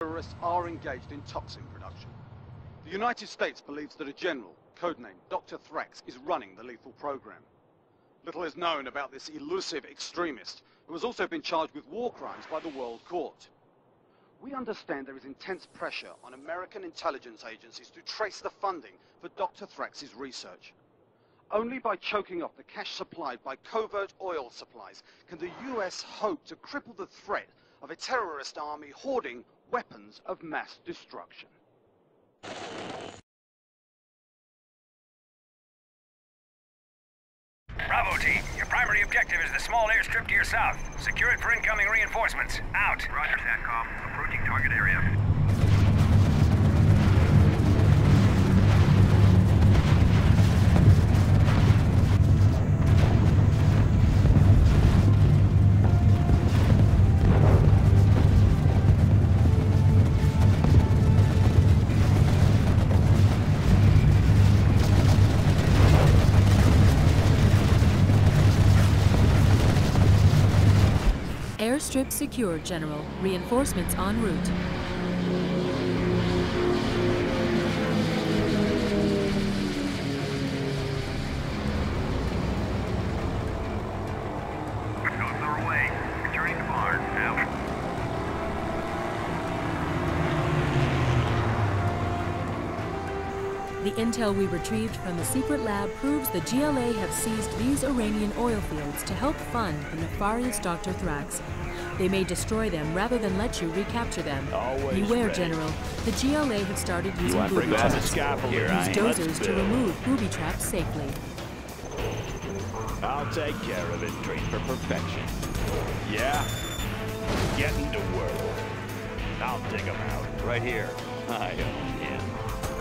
terrorists are engaged in toxin production. The United States believes that a general, codenamed Dr. Thrax, is running the lethal program. Little is known about this elusive extremist, who has also been charged with war crimes by the World Court. We understand there is intense pressure on American intelligence agencies to trace the funding for Dr. Thrax's research. Only by choking off the cash supplied by covert oil supplies can the US hope to cripple the threat of a terrorist army hoarding weapons of mass destruction. Bravo team, your primary objective is the small airstrip to your south. Secure it for incoming reinforcements. Out. Roger, SATCOM. Approaching target area. Airstrip secured, General. Reinforcements en route. Intel we retrieved from the secret lab proves the GLA have seized these Iranian oil fields to help fund the nefarious Dr. Thrax. They may destroy them rather than let you recapture them. Always Beware, ready. General. The GLA have started using booby bring on the traps. Use dozers to remove booby traps safely. I'll take care of it. Train for perfection. Yeah? Getting to work. I'll dig them out. Right here. I own him.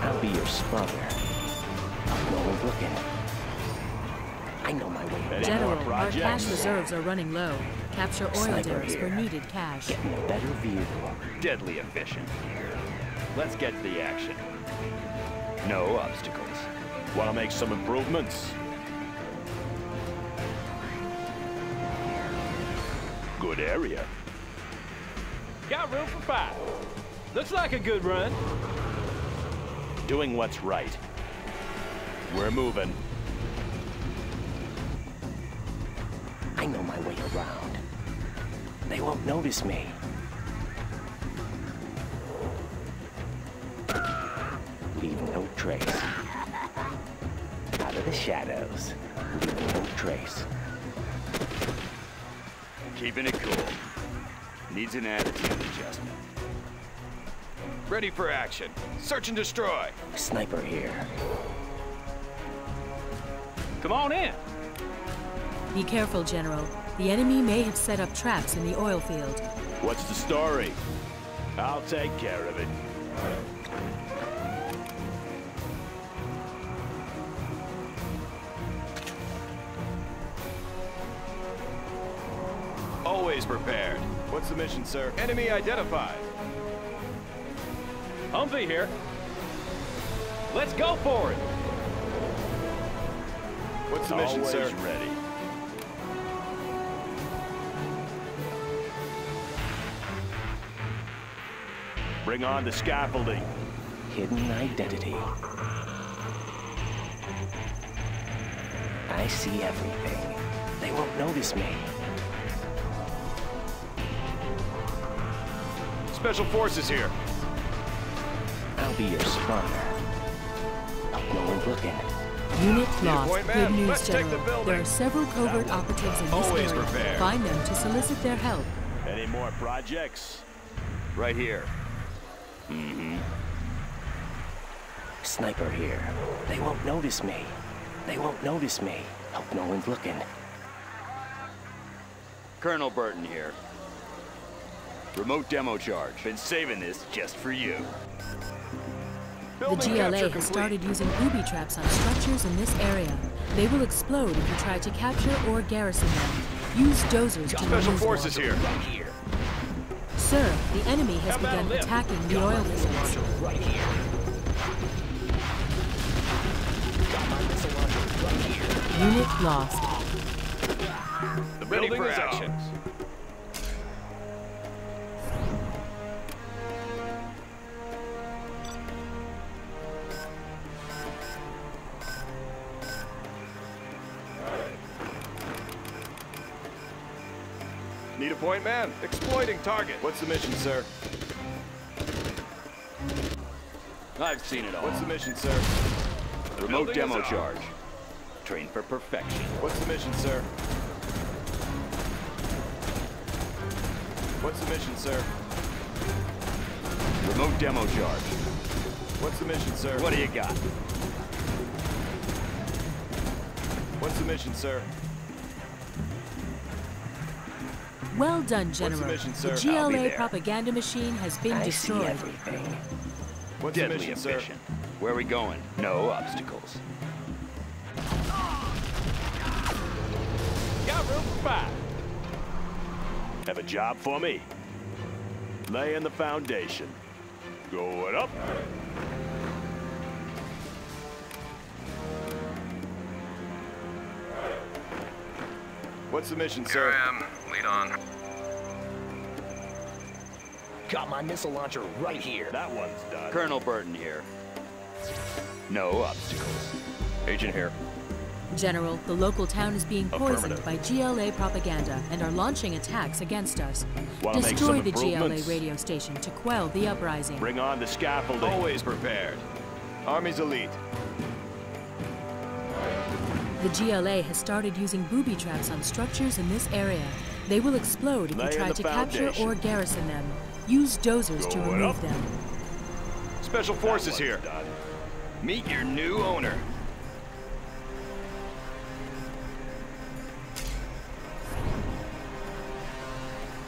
I'll be your spawner. No one's looking. I know my way Any around. General, more our cash reserves are running low. Capture oil Sniper derricks for needed cash. Getting a better view. Deadly efficient. Let's get to the action. No obstacles. Want to make some improvements? Good area. Got room for five. Looks like a good run. Doing what's right. We're moving. I know my way around. They won't notice me. Leave no trace. Out of the shadows. Leave no trace. Keeping it cool. Needs an attitude adjustment. Ready for action. Search and destroy. Sniper here. Come on in. Be careful, General. The enemy may have set up traps in the oil field. What's the story? I'll take care of it. Always prepared. What's the mission, sir? Enemy identified. Humvee here. Let's go for it. What's the mission, Always sir? ready. Bring on the scaffolding. Hidden identity. I see everything. They won't notice me. Special forces here. I'll be your spawner. Hope no one's looking. Unit lost. Good ma'am. news, Let's take the General. There are several covert That operatives in this Always area. prepared. Find them to solicit their help. Any more projects? Right here. Mm-hmm. Sniper here. They won't notice me. They won't notice me. Hope no one's looking. Colonel Burton here. Remote demo charge. Been saving this just for you. The GLA has started using booby traps on structures in this area. They will explode if you try to capture or garrison them. Use dozers to Special forces them. here. Sir, the enemy has How begun attacking the oil fields. Unit lost. The building for is action. Need a point man. Exploiting target. What's the mission, sir? I've seen it all. What's the mission, sir? Remote demo charge. Train for perfection. What's the mission, sir? What's the mission, sir? Remote demo charge. What's the mission, sir? What do you got? What's the mission, sir? Well done, the General. mission. The GLA propaganda machine has been I see destroyed. everything. What's the Deadly mission, sir? Where are we going? No obstacles. Ah! Got room for five. Have a job for me. Laying the foundation. Going up. What's the mission, sir? Here? I am. Lead on. Got my missile launcher right here. That one's done. Colonel Burton here. No obstacles. Agent here. General, the local town is being poisoned by GLA propaganda and are launching attacks against us. Wanna Destroy the GLA radio station to quell the uprising. Bring on the scaffolding. Always prepared. Army's elite. The GLA has started using booby traps on structures in this area. They will explode if you try the to capture or garrison them. Use dozers to remove up. them. Special forces here. Meet your new owner.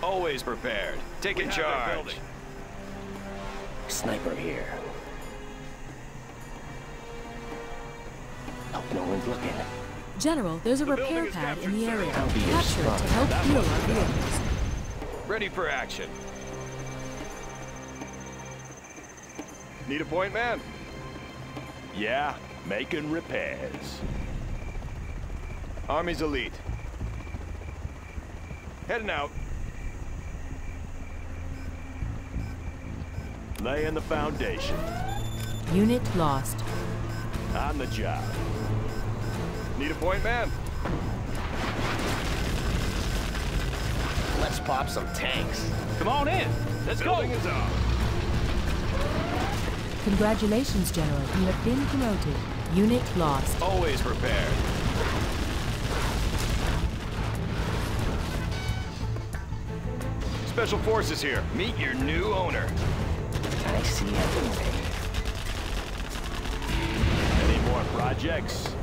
Always prepared. Taking charge. Sniper here. Hope no one's looking. General, there's a The repair pad in the sir. area. I'll be your Capture it to help That heal our done. vehicles. Ready for action. Need a point man? Yeah, making repairs. Army's elite. Heading out. Laying the foundation. Unit lost. On the job. Need a point man? Let's pop some tanks. Come on in. Let's go. Is off. Congratulations, General. You have been promoted. Unit lost. Always prepared. Special forces here. Meet your new owner. I see everything. Any more projects?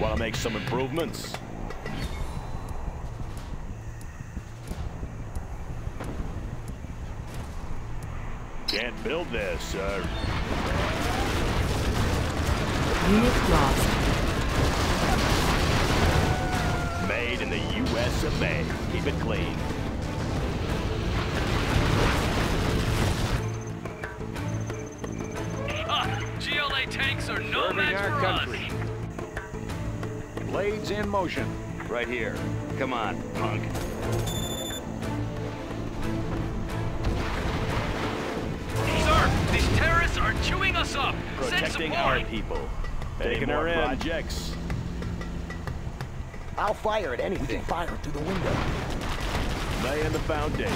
Want to make some improvements? Can't build this, sir. Unit lost. Made in the U.S. of A. Keep it clean. GLA tanks are no Serving match for country. Blades in motion. Right here. Come on, punk. Sir, these terrorists are chewing us up. Protecting our people. Taking more her in. projects? I'll fire at anything. We can fire through the window. Laying the foundation.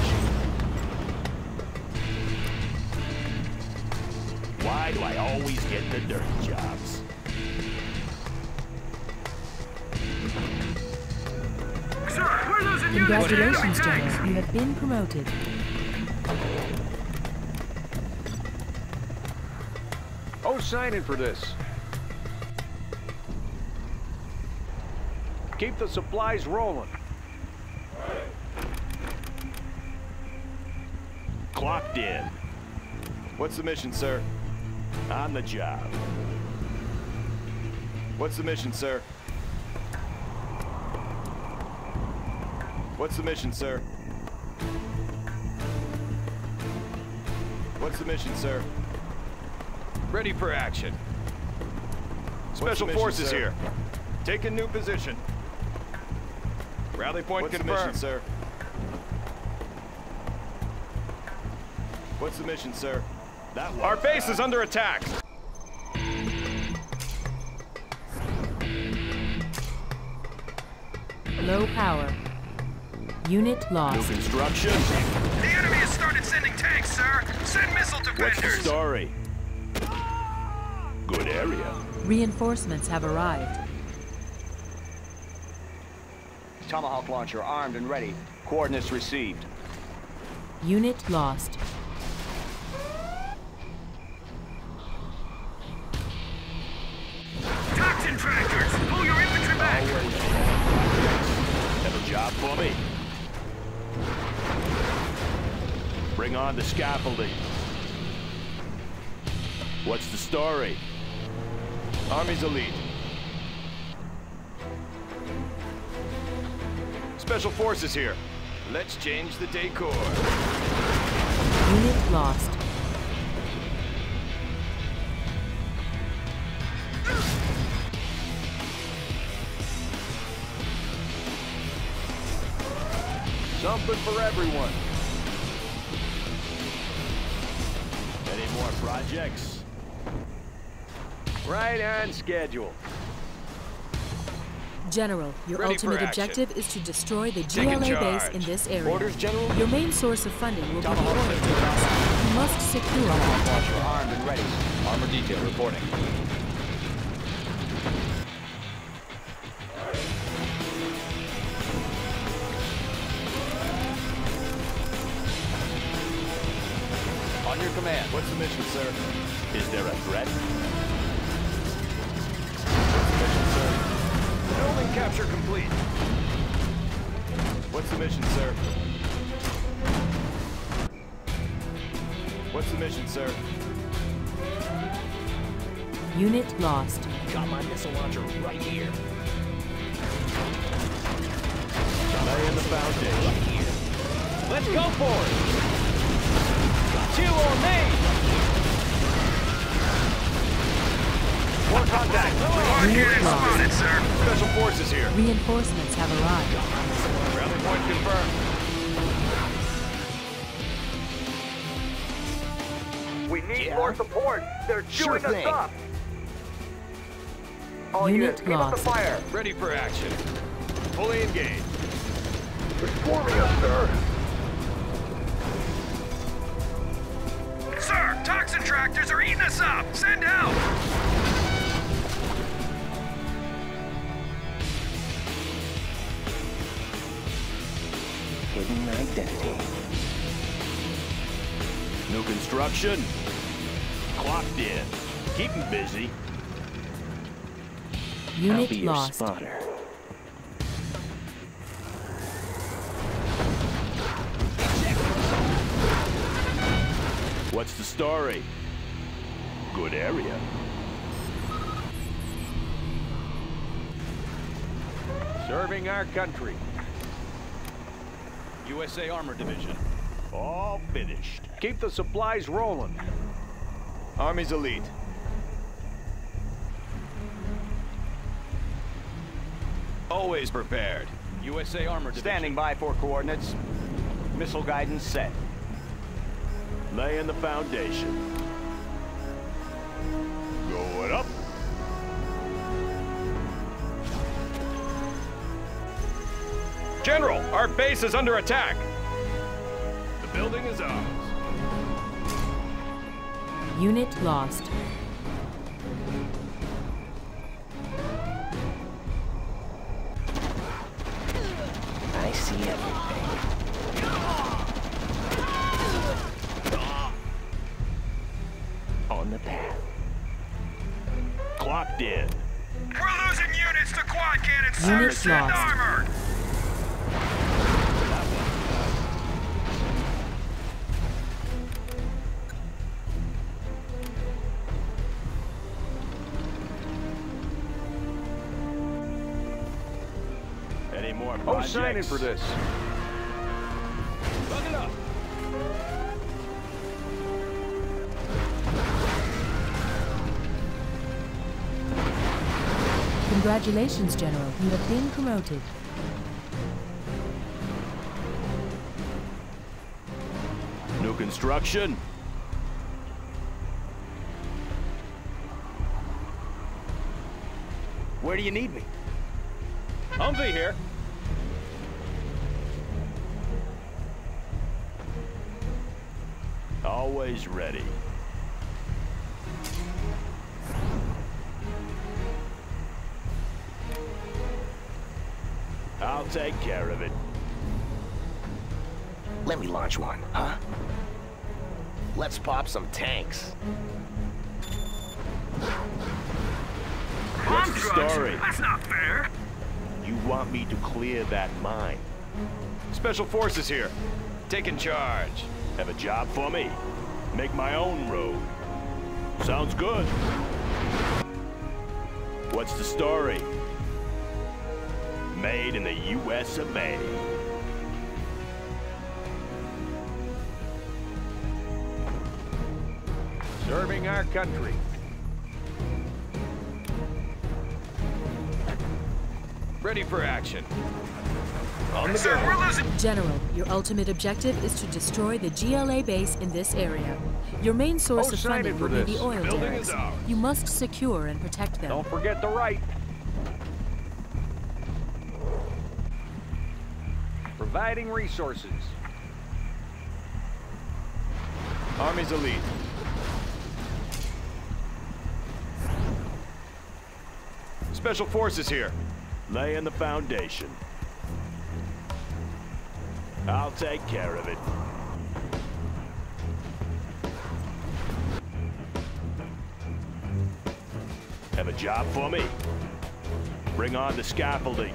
Why do I always get the dirty jobs? Congratulations, General. You have been promoted. Oh, sign in for this. Keep the supplies rolling. Clocked in. What's the mission, sir? On the job. What's the mission, sir? What's the mission, sir? What's the mission, sir? Ready for action. Special mission, forces sir? here. Take a new position. Rally point What's confirmed. What's the mission, sir? What's the mission, sir? That Our base is under attack. Low power. Unit New lost. construction. The enemy has started sending tanks, sir. Send missile What's the story? Good area. Reinforcements have arrived. Tomahawk launcher armed and ready. Coordinates received. Unit lost. On the scaffolding. What's the story? Army's elite. Special forces here. Let's change the decor. Unit lost. Something for everyone. Projects? Right on schedule. General, your Ready ultimate objective is to destroy the Taking GLA base in this area. Orders, General? Your main source of funding will be the Tomahawk oil. You must secure Tomahawk them. launcher armed and ready. Armor detail reporting. Mission, sir? Is there a threat? Mission, sir. Building capture complete. What's the mission, sir? What's the mission, sir? Unit lost. Got my missile launcher right here. Laying the foundation. Let's go for it! Two on me! More contact. Hard Unit unit spotted, sir. Special forces here. Reinforcements have arrived. Rally point confirmed. We need more support. They're Sure chewing thing. us up. All Unit units, keep up the fire. Ready for action. Fully engaged. They're swarming us, sir. Sir, toxin tractors are eating us up. Send help. Hidden identity. New construction. Clocked in. Keep 'em busy. I'll Unit be your lost. spotter. What's the story? Good area. Serving our country. USA Armor Division. All finished. Keep the supplies rolling. Army's elite. Always prepared. USA Armor Division. Standing by for coordinates. Missile guidance set. Laying the foundation. General, our base is under attack. The building is ours. Unit lost. Cannons, sir. Unit Send lost. Any more Oh, projects? signing for this. Congratulations, General. You have been promoted. New construction. Where do you need me? Humvee here. Always ready. I'll take care of it. Let me launch one, huh? Let's pop some tanks. What's the story? That's not fair. You want me to clear that mine? Special Forces here. Taking charge. Have a job for me? Make my own road. Sounds good. What's the story? Made in the U.S. of A. Serving our country. Ready for action. On the Sir, go. we're losing. General, your ultimate objective is to destroy the GLA base in this area. Your main source Oh, of funding will be the oil Building derricks. You must secure and protect them. Don't forget the right. Providing resources. Army's elite. Special Forces here. Laying the foundation. I'll take care of it. Have a job for me? Bring on the scaffolding.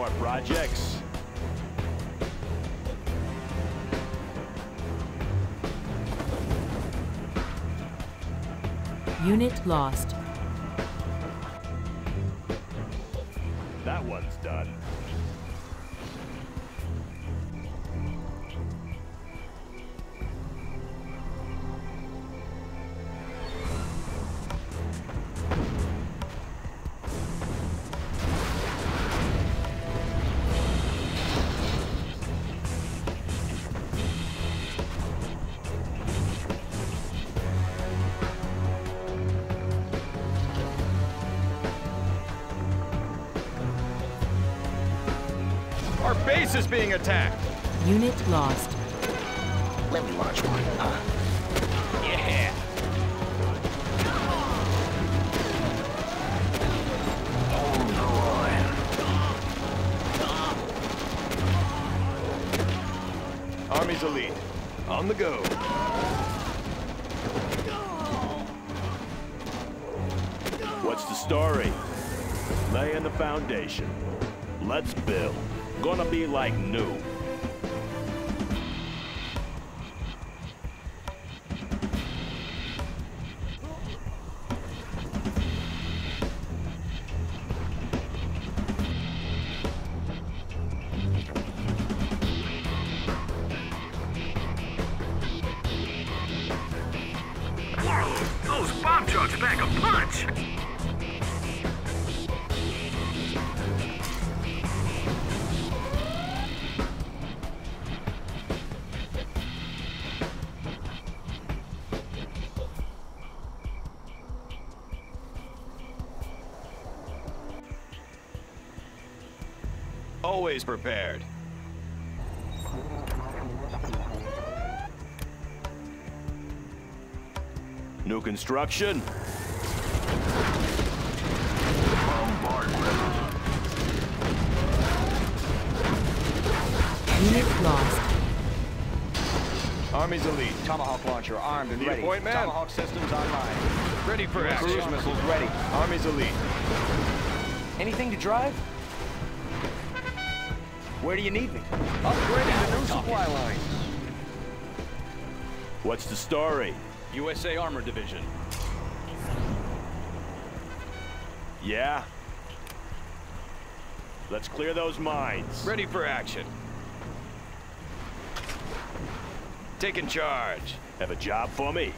More projects? Unit lost. Being attacked. Unit lost. Always prepared. New construction? Unit lost. Army's elite. Tomahawk launcher armed and Need ready. point man? Tomahawk systems online. Ready for action. Cruise missiles ready. Army's elite. Anything to drive? Where do you need me? Upgrading the new supply lines. What's the story? USA Armor Division. Yeah? Let's clear those mines. Ready for action. Taking charge. Have a job for me?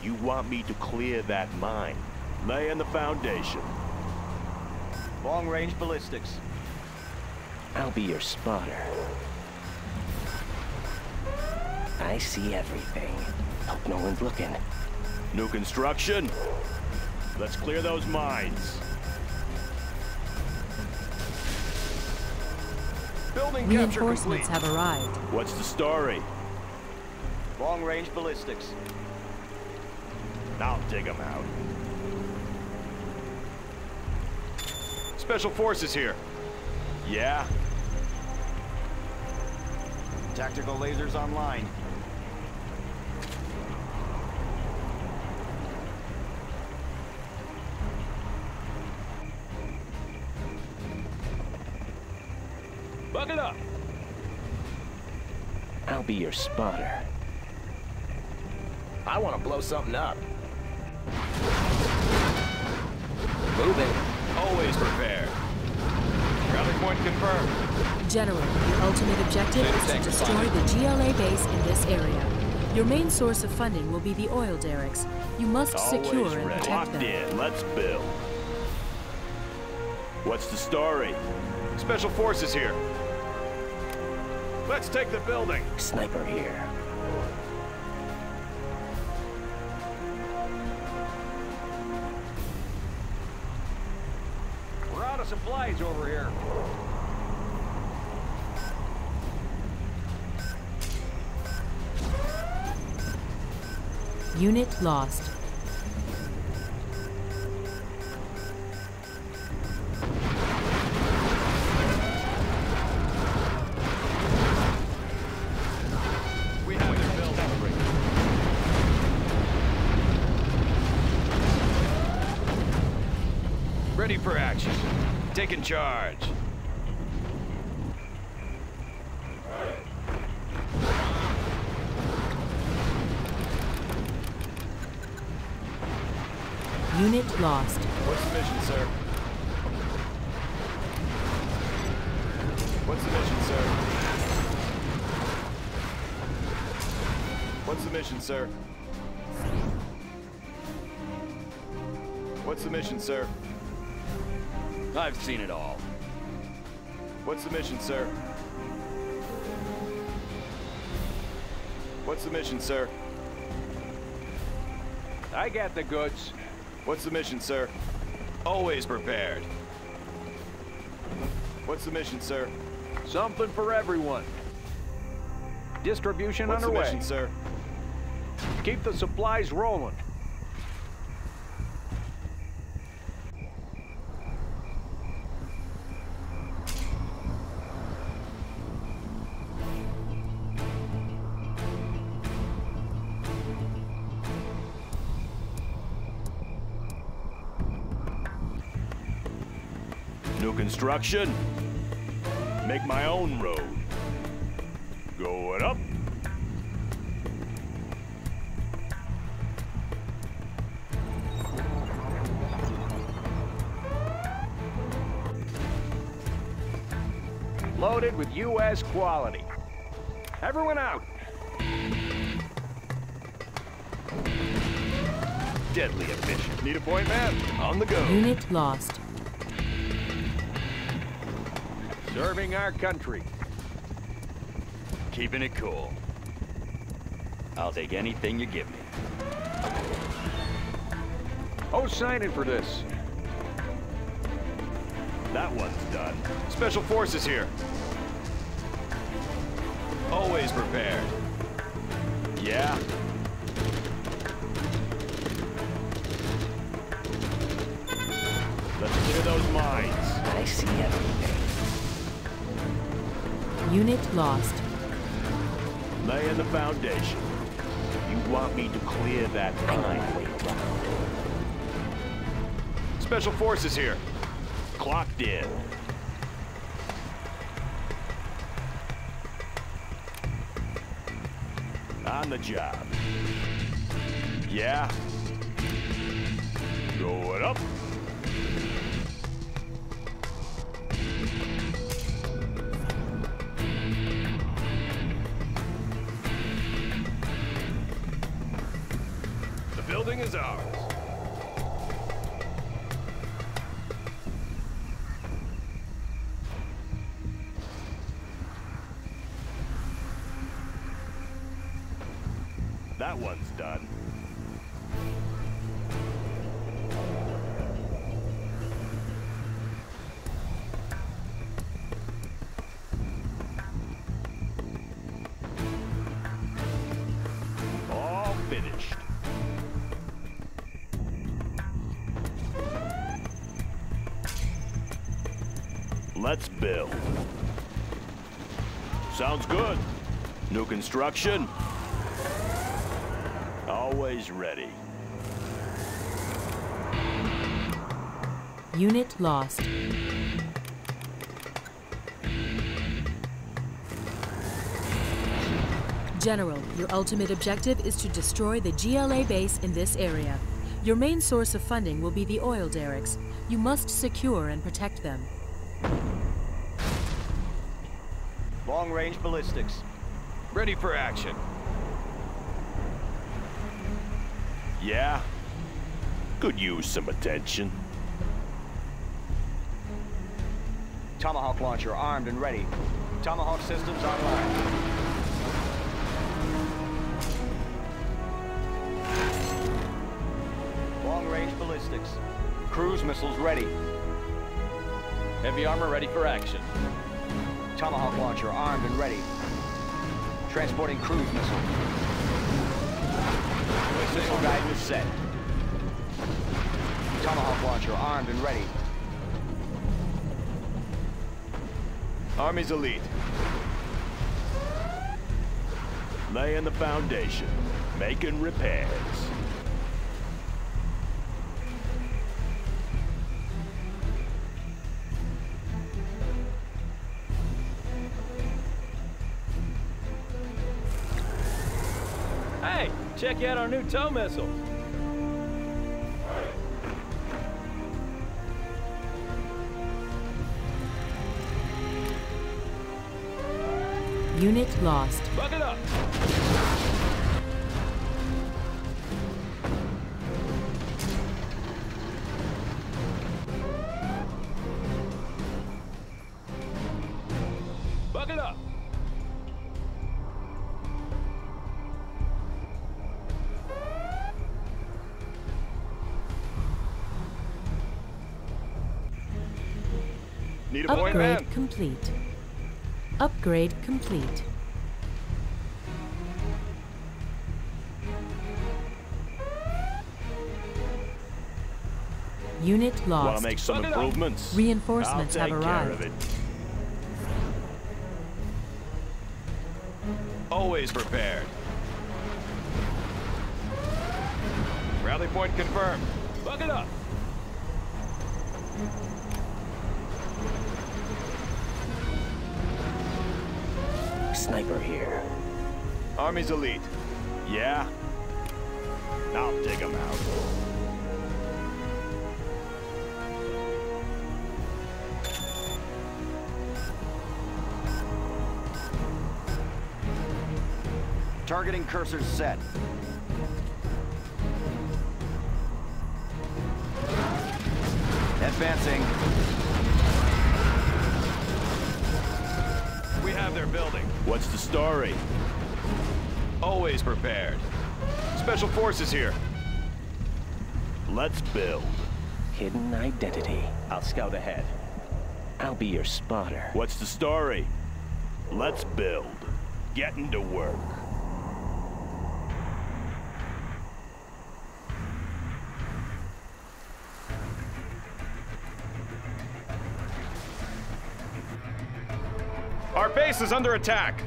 You want me to clear that mine? Laying the foundation. Long-range ballistics. I'll be your spotter. I see everything. Hope no one's looking. New construction? Let's clear those mines. Building Building capture Reinforcements complete. have arrived. What's the story? Long-range ballistics. I'll dig them out. Special forces here. Yeah? Tactical lasers online. Buckle up. I'll be your spotter. I want to blow something up. Moving. Always prepared. Rally point confirmed. General, your ultimate objective is to destroy the GLA base in this area. Your main source of funding will be the oil derricks. You must Always secure and ready. protect Locked them. in. Let's build. What's the story? Special forces here. Let's take the building. Sniper here. Unit lost. Ready for action. Taking charge. Unit lost. What's the mission, sir? What's the mission, sir? What's the mission, sir? What's the mission, sir? I've seen it all. What's the mission, sir? What's the mission, sir? I got the goods. What's the mission, sir? Always prepared. What's the mission, sir? Something for everyone. Distribution What's the underway. mission, sir? Keep the supplies rolling. Construction? Make my own road. Going up. Loaded with U.S. quality. Everyone out. Deadly efficient. Need a point man? On the go. Unit lost. Serving our country. Keeping it cool. I'll take anything you give me. Oh, Who's signing for this? That one's done. Special forces here. Always prepared. Yeah? Let's clear those mines. I see everything. Unit lost. Laying the foundation. You want me to clear that mine? Special forces here. Clocked in. On the job. Yeah? Going up. Sounds good. New construction? Always ready. Unit lost. General, your ultimate objective is to destroy the GLA base in this area. Your main source of funding will be the oil derricks. You must secure and protect them. Long-range ballistics. Ready for action. Yeah? Could use some attention. Tomahawk launcher armed and ready. Tomahawk systems online. Long-range ballistics. Cruise missiles ready. Heavy armor ready for action. Tomahawk launcher armed and ready. Transporting cruise missile. Missile guidance set. Tomahawk launcher armed and ready. Army's elite. Laying the foundation. Making repairs. Check out our new tow missiles. Unit lost. Upgrade complete. Upgrade complete. Unit Want lost. to make some Buck it up. improvements? Reinforcements I'll have take care arrived. of it. Always prepared. Rally point confirmed. Buck it up. Sniper here. Army's elite. Yeah? I'll dig them out. Targeting cursors set. Advancing. What's the story? Always prepared. Special forces here. Let's build. Hidden identity. I'll scout ahead. I'll be your spotter. What's the story? Let's build. Getting to work. Our base is under attack.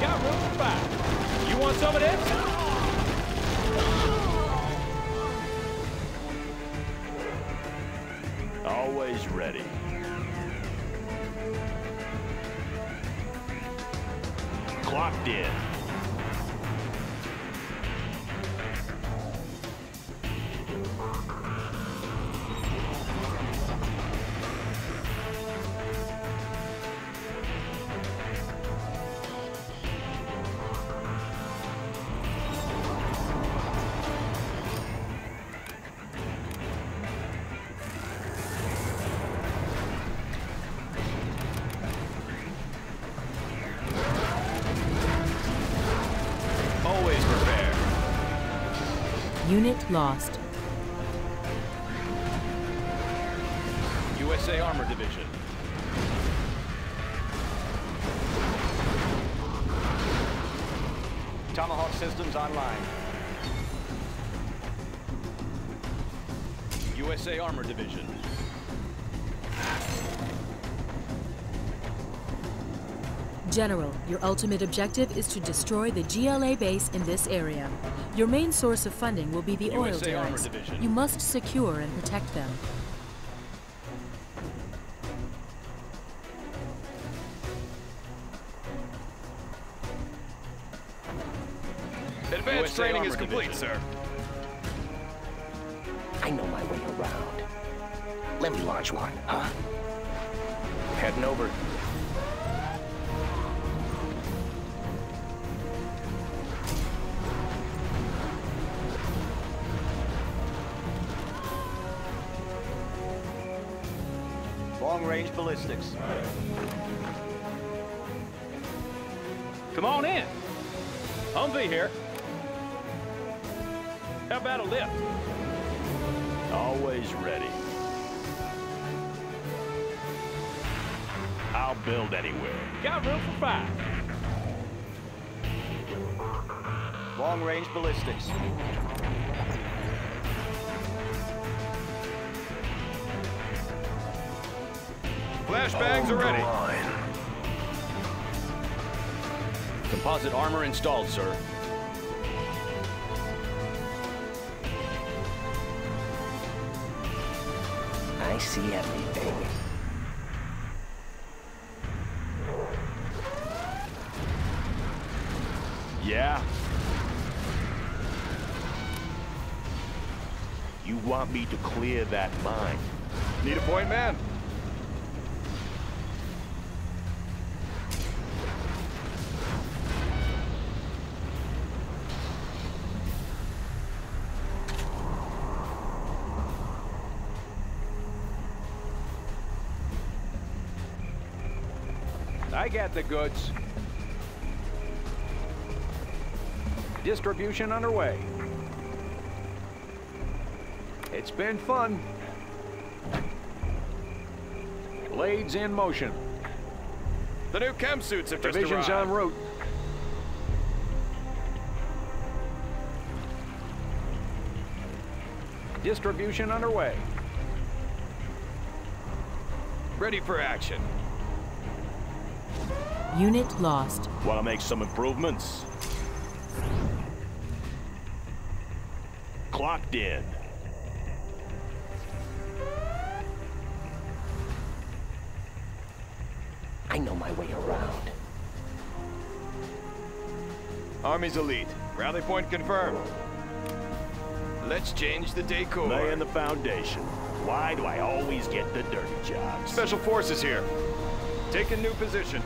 Got room for five. You want some of this? Always ready. Clocked in. Lost. USA Armor Division. Tomahawk systems online. USA Armor Division. General, your ultimate objective is to destroy the GLA base in this area. Your main source of funding will be the oil USA Armor derricks. You must secure and protect them. Advanced USA training is complete, Division. sir. I know my way around. Let me launch one, huh? Heading over. Long-range ballistics. Come on in. Humvee here. How about a lift? Always ready. I'll build anywhere. Got room for five. Long-range ballistics. Flashbangs are ready. Composite armor installed, sir. I see everything. Yeah? You want me to clear that mine? Need a point man. I got the goods. Distribution underway. It's been fun. Blades in motion. The new chem suits have just Divisions arrived. en route. Distribution underway. Ready for action. Unit lost. Want to make some improvements? Clocked in. I know my way around. Army's elite. Rally point confirmed. Let's change the decor. Laying the foundation. Why do I always get the dirty jobs? Special forces here. Taking new position.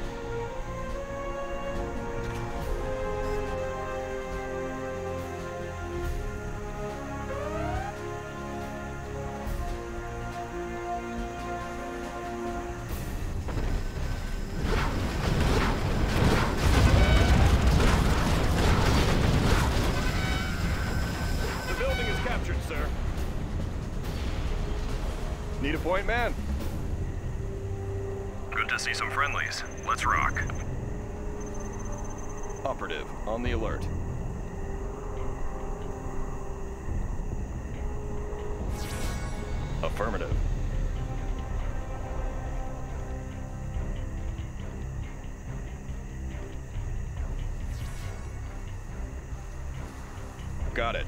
Got it.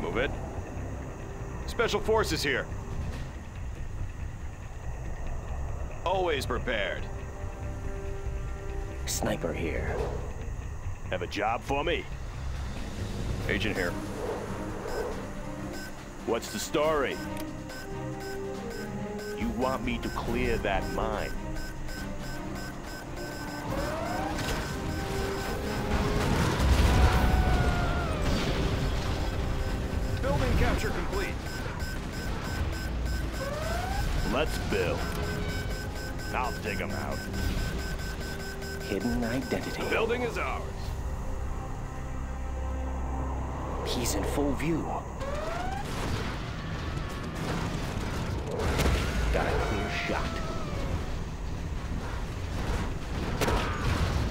Move it. Special Forces here. Always prepared. Sniper here. Have a job for me? Agent here. What's the story? You want me to clear that mine? Building capture complete. Let's build. I'll dig them out. Hidden identity. The Building is ours. He's in full view. Got a clear shot.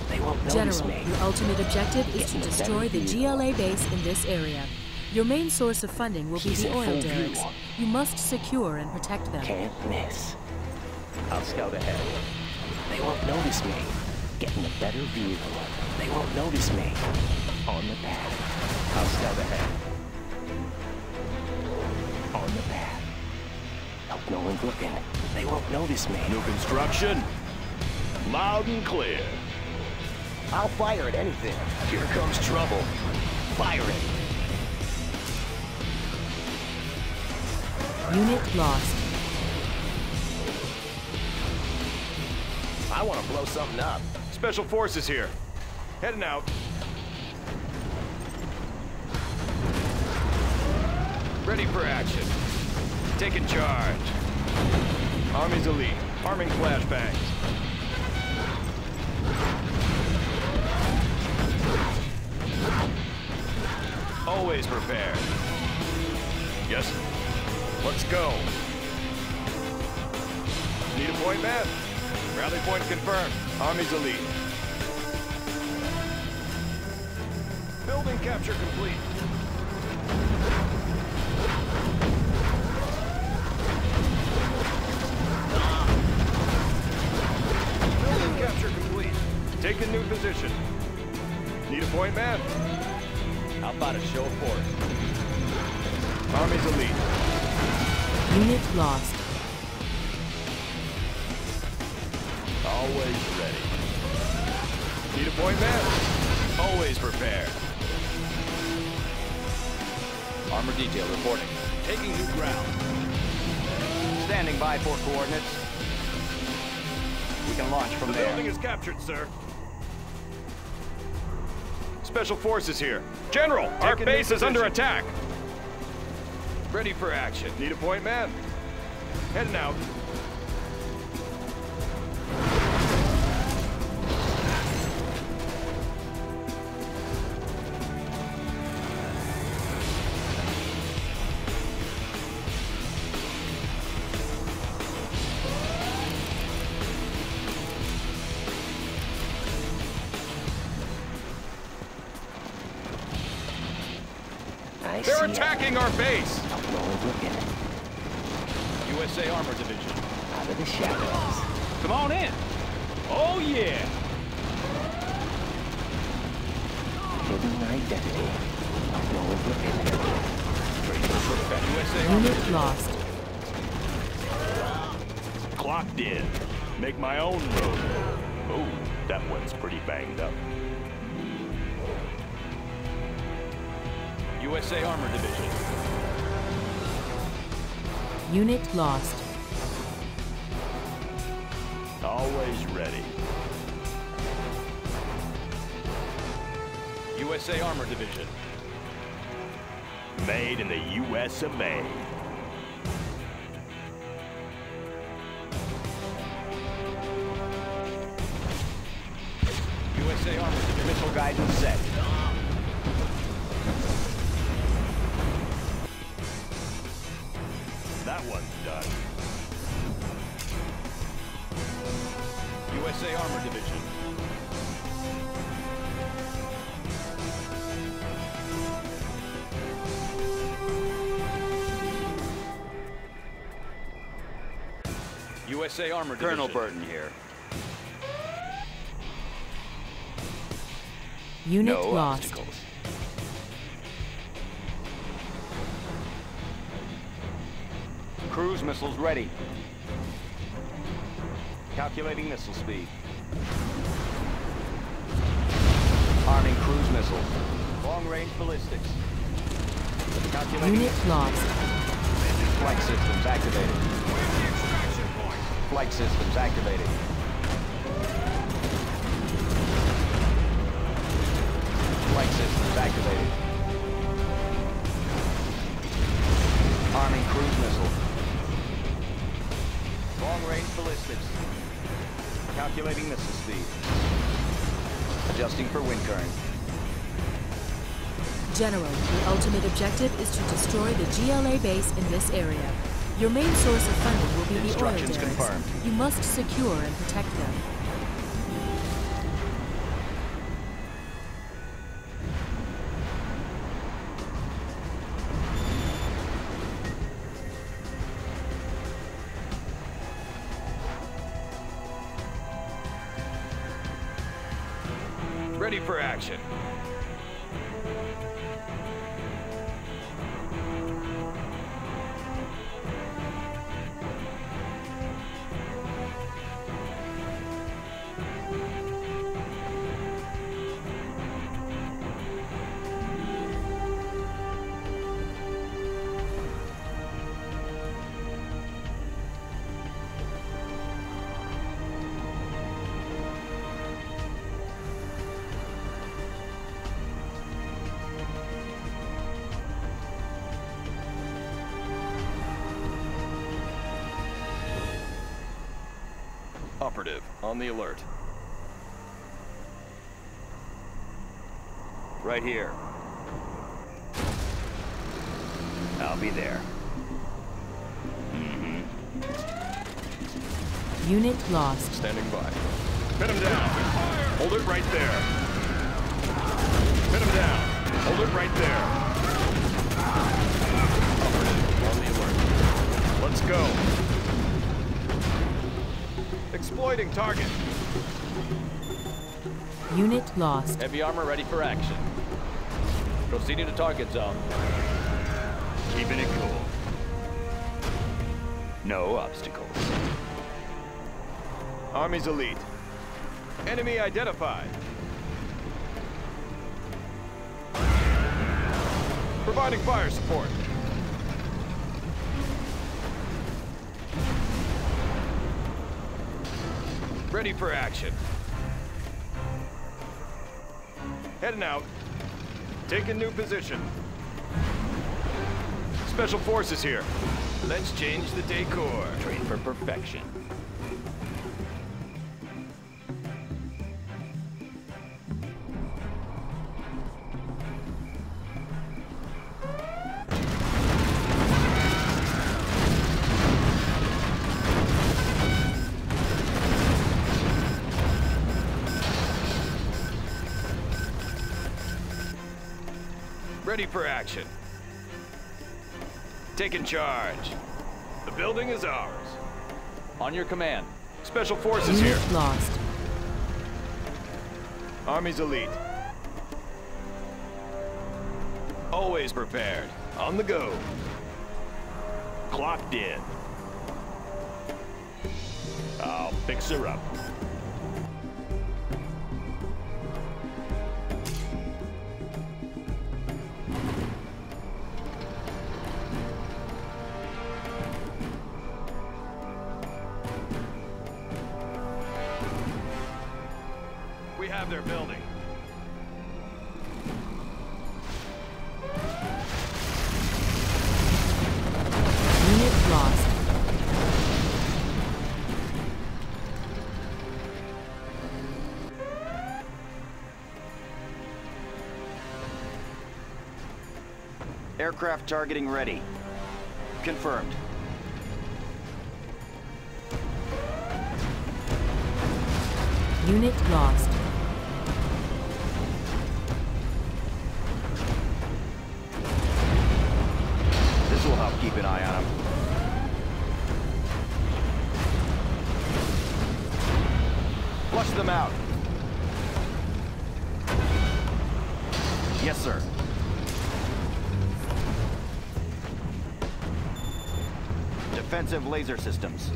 They won't notice General, me. your ultimate objective is to Getting a destroy the. GLA base in this area. Your main source of funding will be the oil full derricks. view. You must secure and protect them. Can't miss. I'll scout ahead. They won't notice me. Getting a better view. They won't notice me. On the path. I'll scout ahead. On the path. Hope no one's looking. They won't notice me. New construction. Loud and clear. I'll fire at anything. Here comes trouble. Fire it. Unit lost. I want to blow something up. Special forces here. Heading out. Ready for action. Taking charge. Army's elite. Arming flashbangs. Always prepared. Yes. Let's go. Need a point, man? Rally point confirmed. Army's elite. Building capture complete. Building capture complete. Taking new position. Need a point, man? How about a show of force? Army's elite. Unit lost. Always ready. Need a point, man? Always prepared. Armor detail reporting. Taking new ground. Standing by for coordinates. We can launch from The there. The building is captured, sir. Special forces here. General, our Taking new base is under attack. Ready for action. Need a point, man? Heading out. I They're attacking our base. Hope no one's looking. USA Armor Division. Out of the shadows. Come on in. Oh, yeah. Hidden identity. Hope no one's looking. USA Unit lost. Clocked in. Make my own road. Oh, that one's pretty banged up. USA Armor Division. Unit lost. Always ready. USA Armor Division. Made in the US of A. USA Armor Division. Missile guidance set. Colonel Burton here. Unit no lost. obstacles. Cruise missiles ready. Calculating missile speed. Arming cruise missiles. Long-range ballistics. Calculating Unit lost. flight systems activated. Flight systems activated. Flight systems activated. Arming cruise missile. Long-range ballistics. Calculating missile speed. Adjusting for wind current. General, the ultimate objective is to destroy the GLA base in this area. Your main source of funding will be the oil derricks. confirmed. You must secure and protect them. Operative, on the alert. Right here. I'll be there. Mm-hmm. Unit lost. Standing by. Pin him down. Hold it right there. Pin him down. Hold it right there. Operative, on the alert. Let's go. Exploiting target. Unit lost. Heavy armor ready for action. Proceeding to target zone. Keeping it cool. No obstacles. Army's elite. Enemy identified. Providing fire support. Ready for action. Heading out. Taking a new position. Special forces here. Let's change the decor. Train for perfection. Ready for action. Taking charge. The building is ours. On your command. Special forces Unit here. lost. Army's elite. Always prepared. On the go. Clocked in. I'll fix her up. Targeting ready. Confirmed. Unit lost. Laser systems.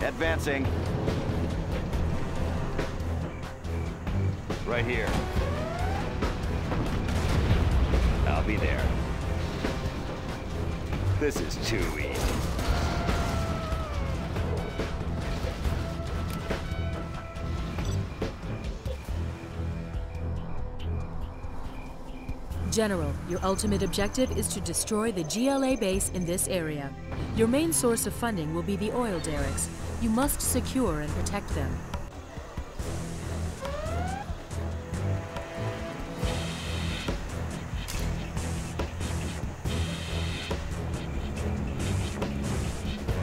Advancing. Right here. I'll be there. This is too easy. General, your ultimate objective is to destroy the GLA base in this area. Your main source of funding will be the oil derricks. You must secure and protect them.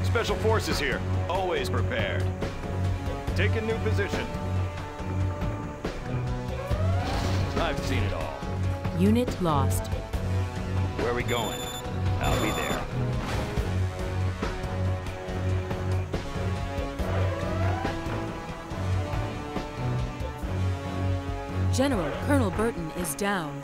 Special forces here. Always prepared. Taking new position. I've seen it all. Unit lost. Where are we going? I'll be there. General Colonel Burton is down.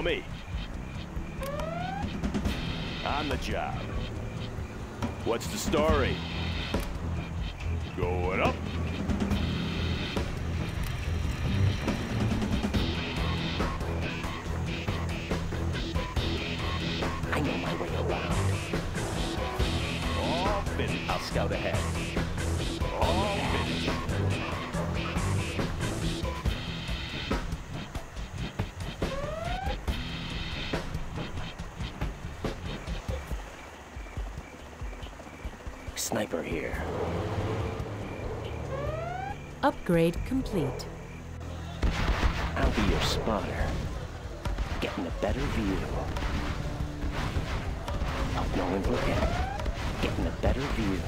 For me? On the job. What's the story? Going up. I know my way around. All finished. I'll scout ahead. All finished. Sniper here. Upgrade complete. I'll be your spotter. Getting a better view. Out no one's looking. Getting a better view.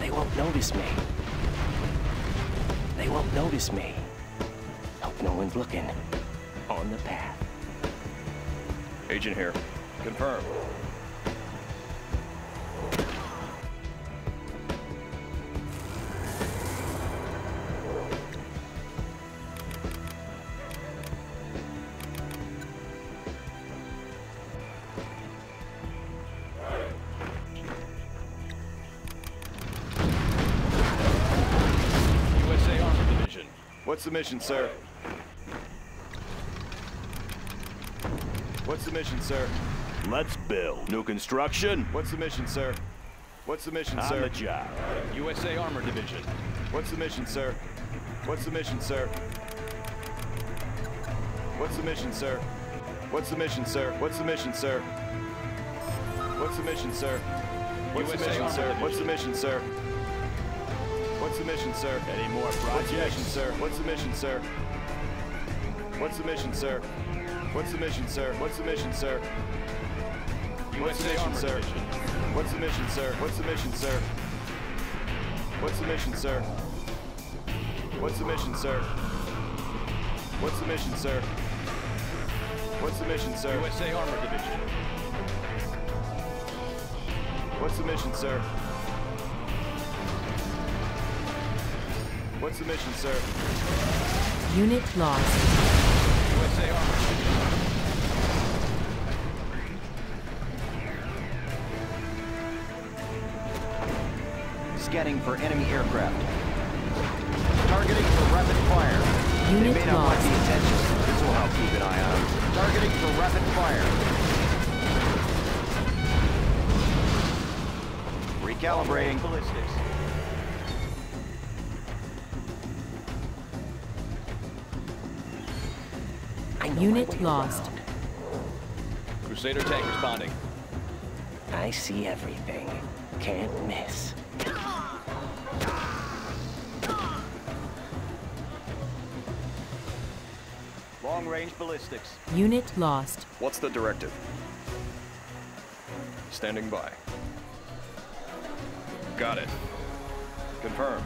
They won't notice me. They won't notice me. Hope no one's looking. On the path. Agent here. Confirm. Mission, sir? What's the mission, sir? Let's build. New construction? What's the mission, sir? What's the mission, sir? On the job. USA Armor Division. What's the mission, sir? What's the mission, sir? What's the mission, sir? What's the mission, sir? What's the mission, sir? What's the mission, sir? What's the USA mission, sir? What's the mission, sir? Mission, sir? Any more What's the mission, sir? What's the mission, sir? What's the mission, sir? What's the mission, sir? What's the mission, sir? What's the mission, sir? What's the mission, sir? What's the mission, sir? What's the mission, sir? What's the mission, sir? What's the mission, sir? What's the mission, sir? USA Armor Division. What's the mission, sir? What's the mission, sir? Unit lost. USA Armor Scanning for enemy aircraft. Targeting for rapid fire. They Unit may not like the lost. attention. This will help keep an eye on. Targeting for rapid fire. Recalibrating ballistics. Unit lost. around. Crusader tank responding. I see everything. Can't miss. Long range ballistics. Unit lost. What's the directive? Standing by. Got it. Confirm.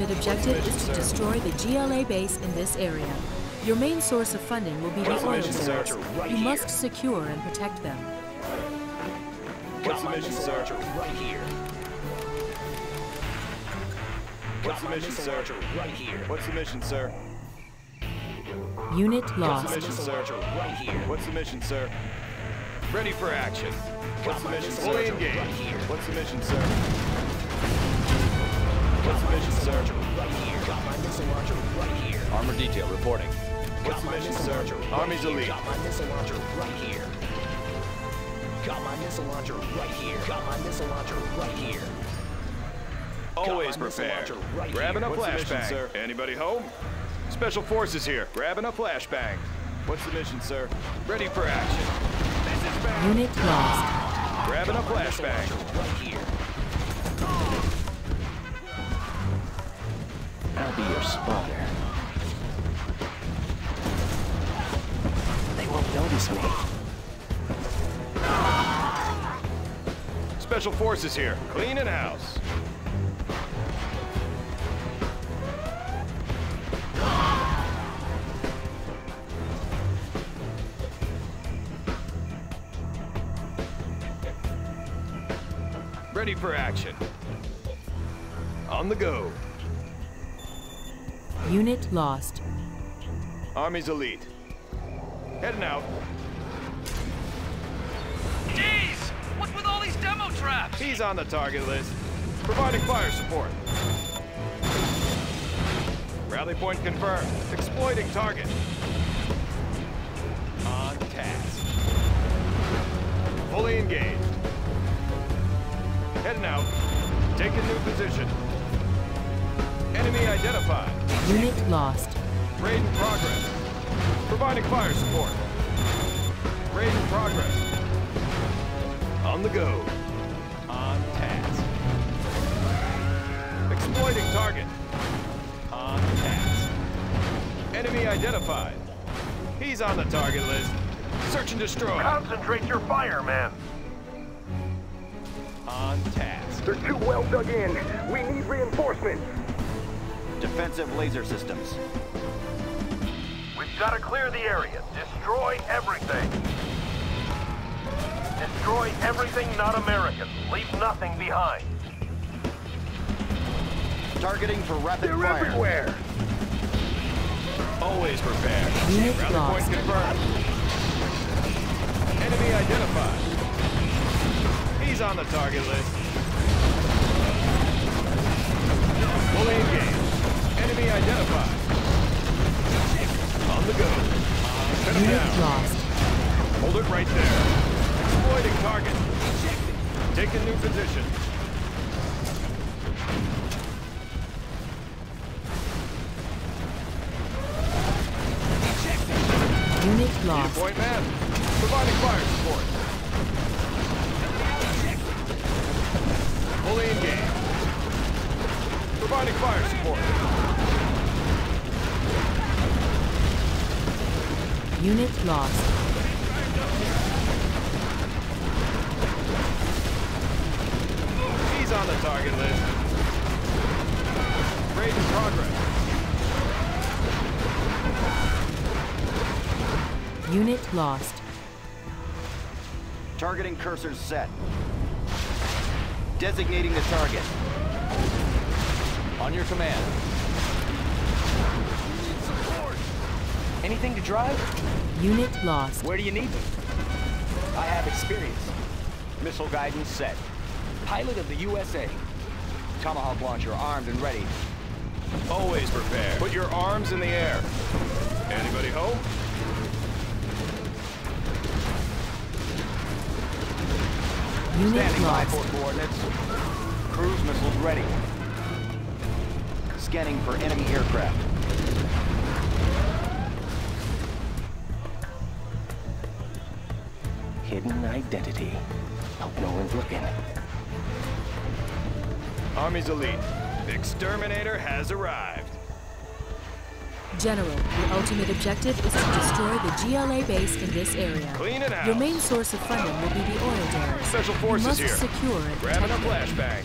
Ultimate objective is to sir? destroy the GLA base in this area. Your main source of funding will be the the oil mission, sir? fields. Right You here. must secure and protect them. What's the mission, sir? Right here. What's the mission, sir? Right here. What's the mission, sir? Unit What's the lost. mission, sir? Right here. What's the mission, sir? Ready for action. What's the mission, sir? Right here. What's the mission, sir? What's the mission, sir? Right here. Got my missile launcher right here. Armor detail reporting. What's Got the my mission, sir? right Army's elite. Got my missile launcher right here. Got my missile launcher right here. Got my missile launcher right here. Always Got my missile prepared. right Grabbing here. a flashbang. sir? Anybody home? Special Forces here. Grabbing a flashbang. What's the mission, sir? Ready for action. This is Unit lost. Grabbing a flashbang. Right here. I'll be your spotter. They won't notice me. Special forces here. Cleaning house. Ready for action. On the go. Unit lost. Army's elite. Heading out. Jeez! What's with all these demo traps? He's on the target list. Providing fire support. Rally point confirmed. Exploiting target. On task. Fully engaged. Heading out. Taking new position. Enemy identified. Unit lost. Raid in progress. Providing fire support. Raid in progress. On the go. On task. Exploiting target. On task. Enemy identified. He's on the target list. Search and destroy. Concentrate your fire, man. On task. They're too well dug in. We need reinforcements. Defensive laser systems. We've got to clear the area. Destroy everything. Destroy everything not American. Leave nothing behind. Targeting for rapid They're fire. everywhere. Always prepared. Unit Rally point confirmed. Enemy identified. He's on the target list. Fully engaged. Enemy identified. On the go. Pin him down. lost. Hold it right there. Exploiting target. Taking new position. Unit a lost. point man. Providing fire support. Fully engaged. Providing fire support. Unit lost. He's on the target list. Raid in progress. Unit lost. Targeting cursors set. Designating the target. On your command. Anything to drive? Unit lost. Where do you need them? I have experience. Missile guidance set. Pilot of the USA. Tomahawk launcher armed and ready. Always prepared. Put your arms in the air. Anybody home? Unit Standing by lost. for coordinates. Cruise missiles ready. Scanning for enemy aircraft. Hidden identity. Hope no one's looking. Army's elite. The exterminator has arrived. General, your ultimate objective is to destroy the GLA base in this area. Clean it out. Your main source of funding will be the oil derricks. Special You forces must here. secure and Grabbing a protect them. flashbang.